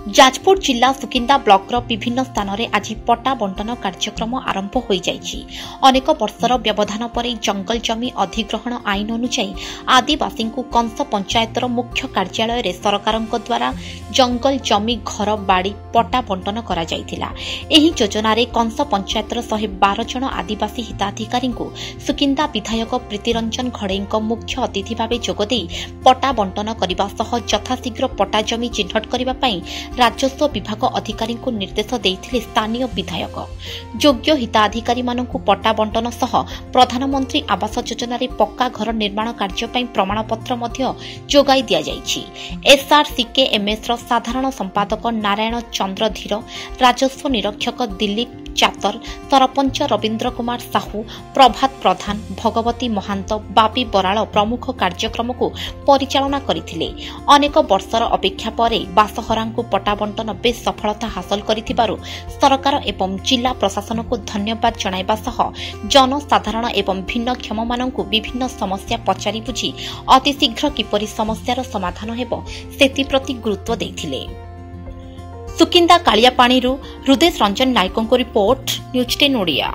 ଯାଜପୁର ଜିଲ୍ଲା ସୁକିନ୍ଦା ବ୍ଲକର ବିଭିନ୍ନ ସ୍ଥାନରେ ଆଜି ପଟ୍ଟା ବଣ୍ଟନ କାର୍ଯ୍ୟକ୍ରମ ଆରମ୍ଭ ହୋଇଯାଇଛି। ଅନେକ ବର୍ଷର ବ୍ୟବଧାନ ପରେ ଜଙ୍ଗଲ ଜମି ଅଧିଗ୍ରହଣ ଆଇନ ଅନୁଯାୟୀ ଆଦିବାସୀଙ୍କୁ କଂସ ପଞ୍ଚାୟତର ମୁଖ୍ୟ କାର୍ଯ୍ୟାଳୟରେ ସରକାରଙ୍କ ଦ୍ୱାରା ଜଙ୍ଗଲ ଜମି ଘର ବାଡ଼ି ପଟ୍ଟା ବଣ୍ଟନ କରାଯାଇଥିଲା। ଏହି ଯୋଜନାରେ କଂସ ପଞ୍ଚାୟତର ଶହେ ବାର ଜଣ ଆଦିବାସୀ ହିତାଧିକାରୀଙ୍କୁ ସୁକିନ୍ଦା ବିଧାୟକ ପ୍ରୀତିରଞ୍ଜନ ଘଡ଼େଇଙ୍କ ମୁଖ୍ୟ ଅତିଥି ଭାବେ ଯୋଗଦେଇ ପଟ୍ଟା ବଣ୍ଟନ କରିବା ସହ ଯଥାଶୀଘ୍ର ପଟ୍ଟା ଜମି ଚିହ୍ନଟ କରିବା ପାଇଁ ରାଜସ୍ୱ ବିଭାଗ ଅଧିକାରୀଙ୍କୁ ନିର୍ଦ୍ଦେଶ ଦେଇଥିଲେ ସ୍ଥାନୀୟ ବିଧାୟକ। ଯୋଗ୍ୟ ହିତାଧିକାରୀମାନଙ୍କୁ ପଟ୍ଟା ବଣ୍ଟନ ସହ ପ୍ରଧାନମନ୍ତ୍ରୀ ଆବାସ ଯୋଜନାରେ ପକ୍କା ଘର ନିର୍ମାଣ କାର୍ଯ୍ୟ ପାଇଁ ପ୍ରମାଣପତ୍ର ମଧ୍ୟ ଯୋଗାଇ ଦିଆଯାଇଛି। ଏସ୍ଆର୍ସିକେଏମ୍ଏସ୍ର ସାଧାରଣ ସମ୍ପାଦକ ନାରାୟଣ ଚନ୍ଦ୍ର ଧୀର ରାଜସ୍ୱ ନିରୀକ୍ଷକ ଦିଲ୍ଲୀପ ଚାତର ସରପଞ୍ଚ ରବୀନ୍ଦ୍ର କୁମାର ସାହୁ ପ୍ରଭାତ ପ୍ରଧାନ ଭଗବତୀ ମହାନ୍ତ ବାପି ବରାଳ ପ୍ରମୁଖ କାର୍ଯ୍ୟକ୍ରମକୁ ପରିଚାଳନା କରିଥିଲେ। ଅନେକ ବର୍ଷର ଅପେକ୍ଷା ପରେ ବାସହରାଙ୍କୁ ପଟ୍ଟା ବଣ୍ଟନ ବେଶ୍ ସଫଳତା ହାସଲ କରିଥିବାରୁ ସରକାର ଏବଂ ଜିଲ୍ଲା ପ୍ରଶାସନକୁ ଧନ୍ୟବାଦ ଜଣାଇବା ସହ ଜନସାଧାରଣ ଏବଂ ଭିନ୍ନକ୍ଷମମାନଙ୍କୁ ବିଭିନ୍ନ ସମସ୍ୟା ପଚାରି ବୁଝି ଅତିଶୀଘ୍ର କିପରି ସମସ୍ୟାର ସମାଧାନ ହେବ ସେଥିପ୍ରତି ଗୁରୁତ୍ୱ ଦେଇଥିଲେ। ସୁକିନ୍ଦା କାଳିଆପାଣିରୁ ହୃଦେଶ ରଞ୍ଜନ ନାୟକଙ୍କ ରିପୋର୍ଟ ନ୍ୟୁଜ୍ ଟେନ୍ ଓଡ଼ିଆ